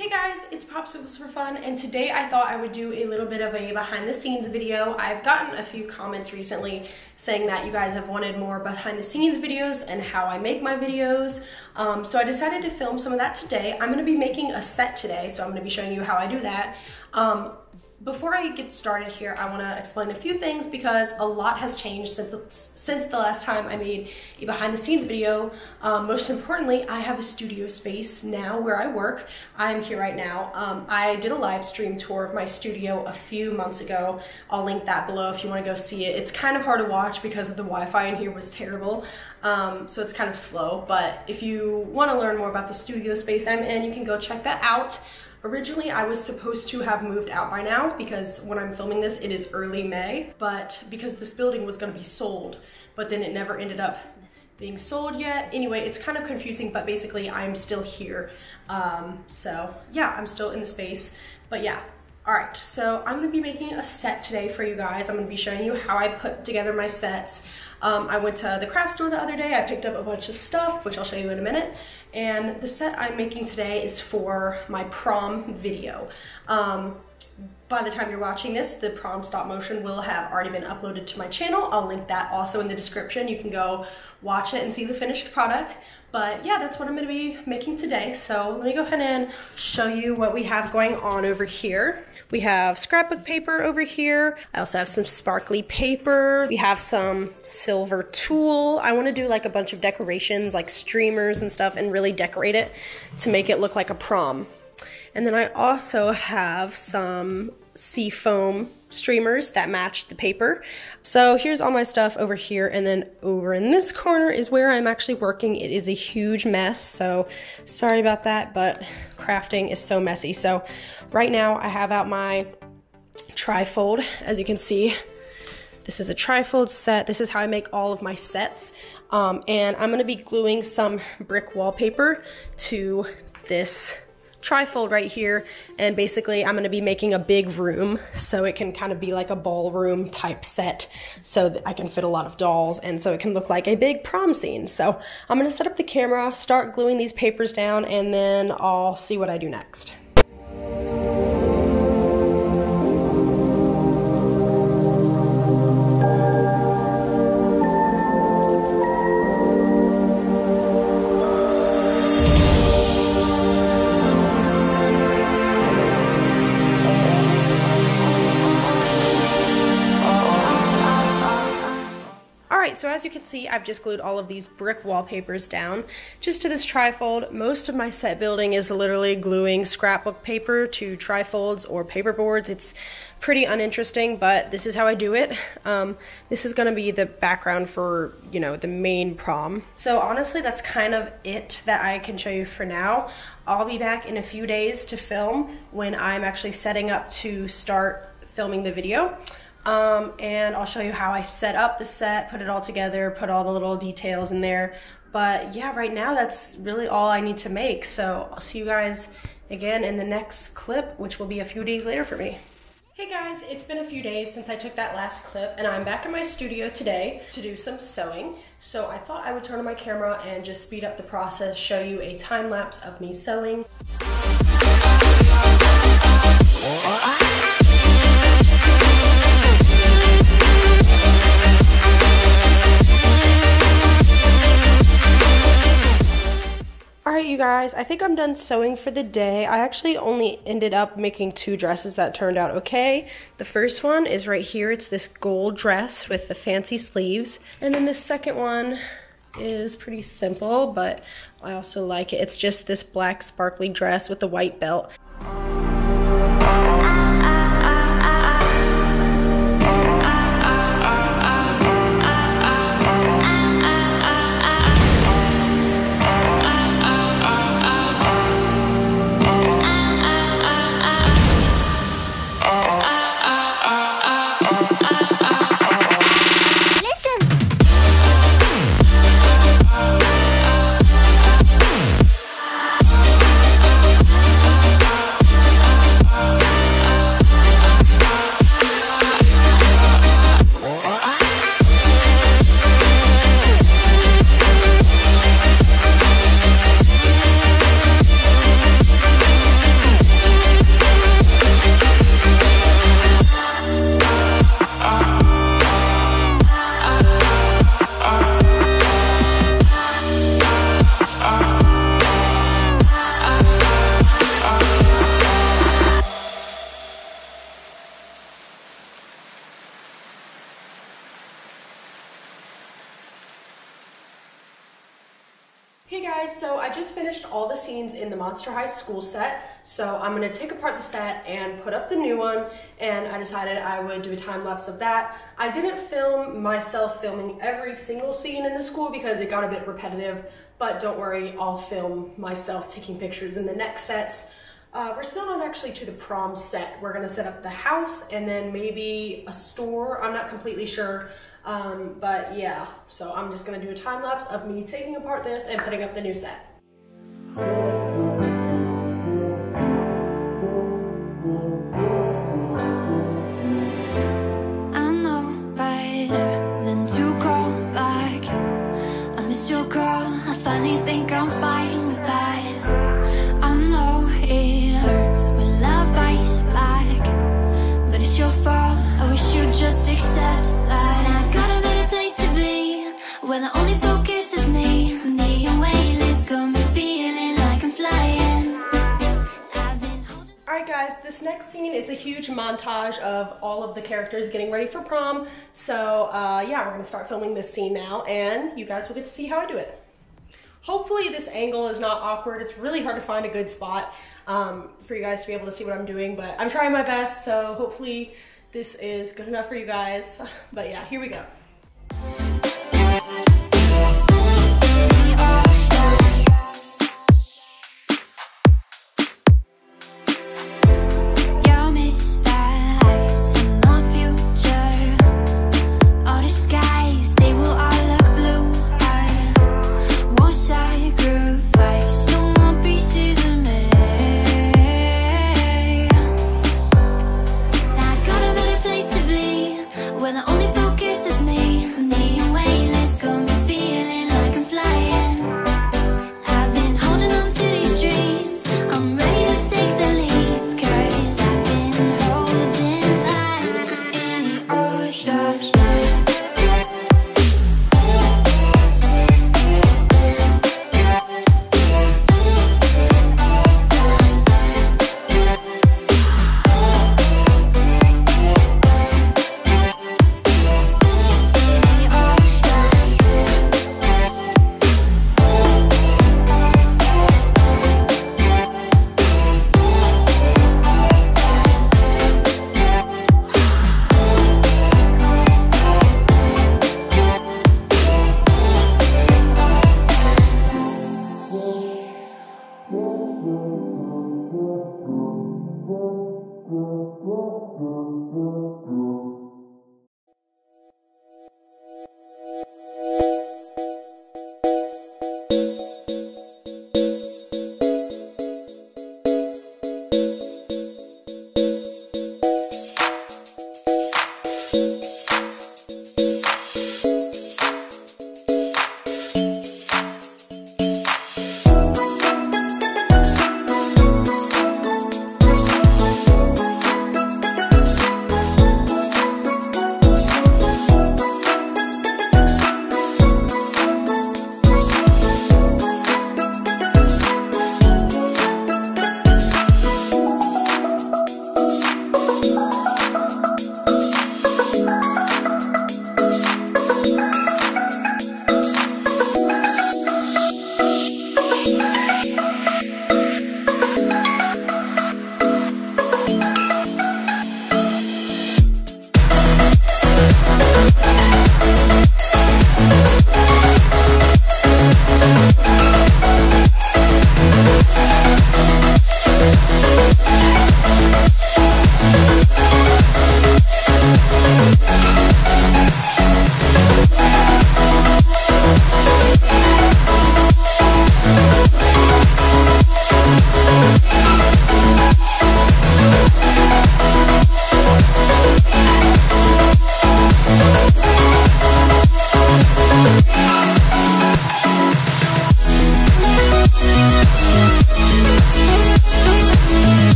Hey guys, it's Popsicles for Fun, and today I thought I would do a little bit of a behind the scenes video. I've gotten a few comments recently saying that you guys have wanted more behind the scenes videos and how I make my videos. Um, so I decided to film some of that today. I'm gonna be making a set today, so I'm gonna be showing you how I do that. Um, before I get started here, I want to explain a few things because a lot has changed since the, since the last time I made a behind the scenes video. Um, most importantly, I have a studio space now where I work. I'm here right now. Um, I did a live stream tour of my studio a few months ago. I'll link that below if you want to go see it. It's kind of hard to watch because the Wi-Fi in here was terrible, um, so it's kind of slow. But if you want to learn more about the studio space I'm in, you can go check that out. Originally, I was supposed to have moved out by now because when I'm filming this, it is early May, but because this building was gonna be sold, but then it never ended up being sold yet. Anyway, it's kind of confusing, but basically I'm still here. Um, so yeah, I'm still in the space, but yeah, all right, so I'm gonna be making a set today for you guys. I'm gonna be showing you how I put together my sets. Um, I went to the craft store the other day. I picked up a bunch of stuff, which I'll show you in a minute. And the set I'm making today is for my prom video. Um, by the time you're watching this, the prom stop motion will have already been uploaded to my channel. I'll link that also in the description. You can go watch it and see the finished product. But yeah, that's what I'm gonna be making today. So let me go ahead and show you what we have going on over here. We have scrapbook paper over here. I also have some sparkly paper. We have some silver tulle. I wanna do like a bunch of decorations, like streamers and stuff, and really decorate it to make it look like a prom. And then I also have some sea foam streamers that match the paper. So here's all my stuff over here and then over in this corner is where I'm actually working. It is a huge mess, so sorry about that, but crafting is so messy. So right now I have out my trifold, as you can see. This is a trifold set. This is how I make all of my sets. Um, and I'm gonna be gluing some brick wallpaper to this trifold right here and basically I'm going to be making a big room so it can kind of be like a ballroom type set so that I can fit a lot of dolls and so it can look like a big prom scene. So I'm going to set up the camera, start gluing these papers down and then I'll see what I do next. So as you can see, I've just glued all of these brick wallpapers down just to this trifold. Most of my set building is literally gluing scrapbook paper to trifolds or paper boards. It's pretty uninteresting, but this is how I do it. Um, this is gonna be the background for, you know, the main prom. So honestly, that's kind of it that I can show you for now. I'll be back in a few days to film when I'm actually setting up to start filming the video. Um, and I'll show you how I set up the set, put it all together, put all the little details in there. But yeah, right now that's really all I need to make. So I'll see you guys again in the next clip, which will be a few days later for me. Hey guys, it's been a few days since I took that last clip and I'm back in my studio today to do some sewing. So I thought I would turn on my camera and just speed up the process, show you a time lapse of me sewing. Guys, I think I'm done sewing for the day. I actually only ended up making two dresses that turned out okay. The first one is right here. It's this gold dress with the fancy sleeves. And then the second one is pretty simple, but I also like it. It's just this black sparkly dress with the white belt. Monster High school set, so I'm gonna take apart the set and put up the new one, and I decided I would do a time lapse of that. I didn't film myself filming every single scene in the school because it got a bit repetitive, but don't worry, I'll film myself taking pictures in the next sets. Uh, we're still not actually to the prom set. We're gonna set up the house and then maybe a store. I'm not completely sure. Um, but yeah, so I'm just gonna do a time lapse of me taking apart this and putting up the new set. I of all of the characters getting ready for prom. So uh, yeah, we're gonna start filming this scene now and you guys will get to see how I do it. Hopefully this angle is not awkward. It's really hard to find a good spot um, for you guys to be able to see what I'm doing, but I'm trying my best, so hopefully this is good enough for you guys. But yeah, here we go.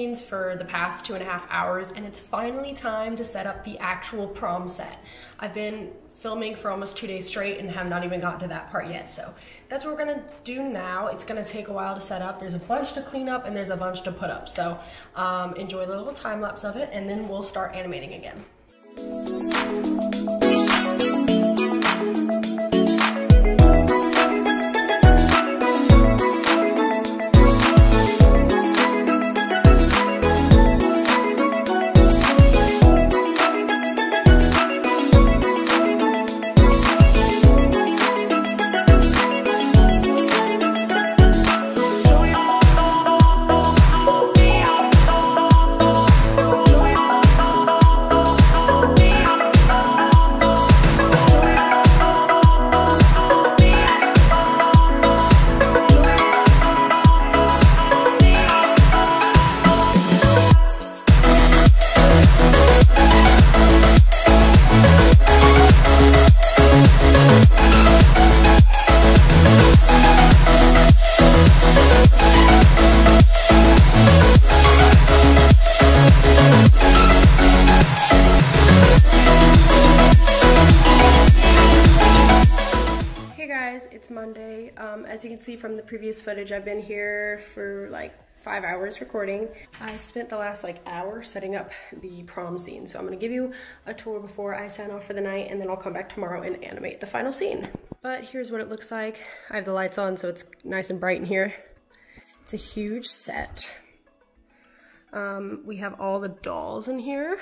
Scenes for the past two and a half hours and it's finally time to set up the actual prom set. I've been filming for almost two days straight and have not even gotten to that part yet. So that's what we're gonna do now. It's gonna take a while to set up. There's a bunch to clean up and there's a bunch to put up. So um, enjoy the little time lapse of it and then we'll start animating again. From the previous footage, I've been here for like five hours recording. I spent the last like hour setting up the prom scene. So I'm gonna give you a tour before I sign off for the night and then I'll come back tomorrow and animate the final scene. But here's what it looks like. I have the lights on so it's nice and bright in here. It's a huge set. Um, we have all the dolls in here.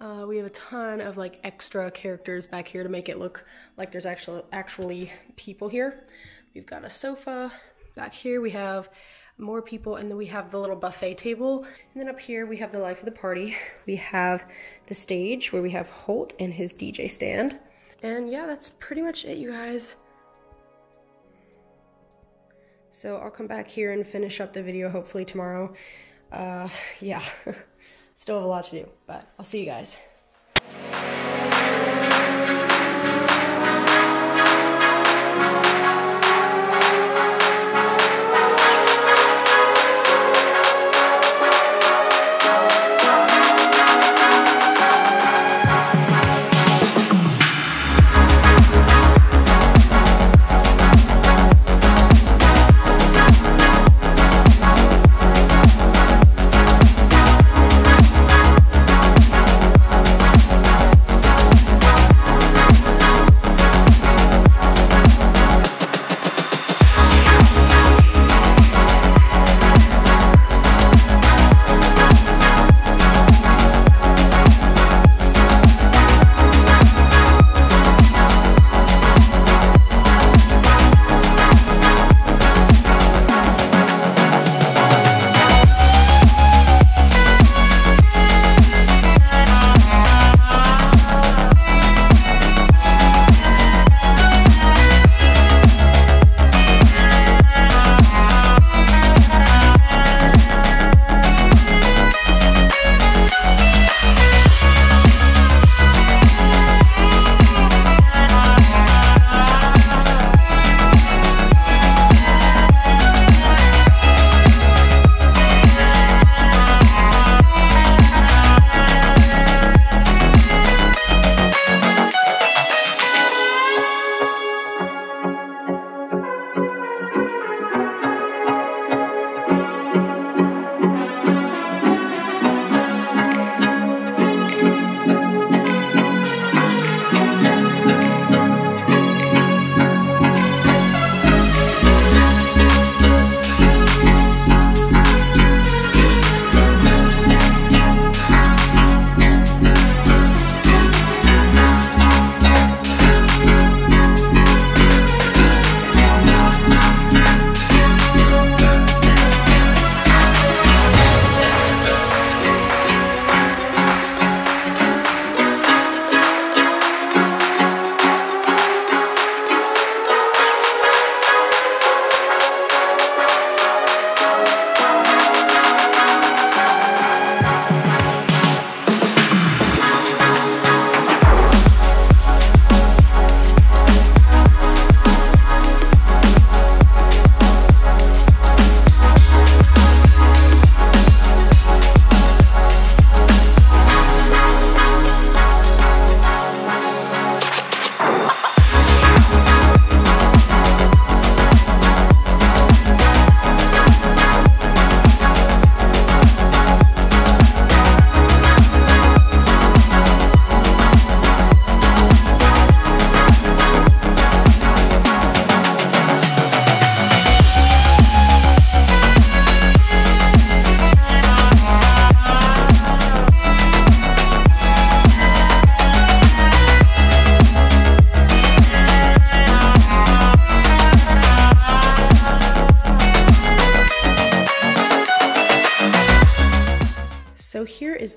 Uh, we have a ton of like extra characters back here to make it look like there's actually actually people here. We've got a sofa back here. We have more people and then we have the little buffet table. And then up here we have the life of the party. We have the stage where we have Holt and his DJ stand. And yeah, that's pretty much it, you guys. So I'll come back here and finish up the video hopefully tomorrow. Uh, yeah. Still have a lot to do, but I'll see you guys.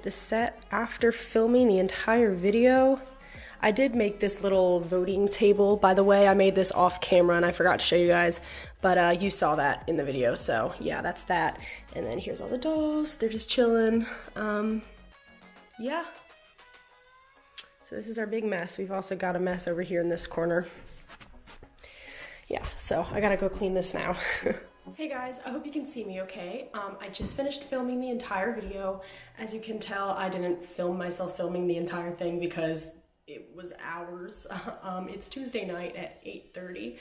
The set after filming the entire video. I did make this little voting table, by the way. I made this off camera and I forgot to show you guys, but uh, you saw that in the video. So yeah, that's that. And then here's all the dolls. They're just chilling. Um, yeah. So this is our big mess. We've also got a mess over here in this corner. Yeah, so I gotta go clean this now. Hey guys, I hope you can see me okay. Um, I just finished filming the entire video. As you can tell, I didn't film myself filming the entire thing because it was hours. Um, it's Tuesday night at 8.30.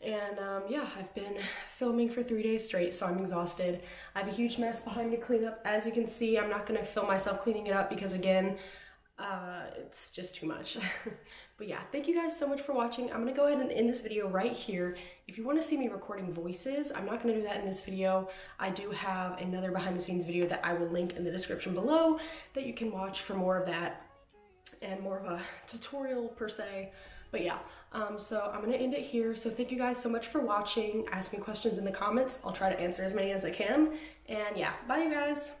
And um, yeah, I've been filming for three days straight, so I'm exhausted. I have a huge mess behind me to clean up. As you can see, I'm not gonna film myself cleaning it up because again, uh, it's just too much. but yeah, thank you guys so much for watching. I'm gonna go ahead and end this video right here. If you wanna see me recording voices, I'm not gonna do that in this video. I do have another behind the scenes video that I will link in the description below that you can watch for more of that and more of a tutorial per se. But yeah, um, so I'm gonna end it here. So thank you guys so much for watching. Ask me questions in the comments. I'll try to answer as many as I can. And yeah, bye you guys.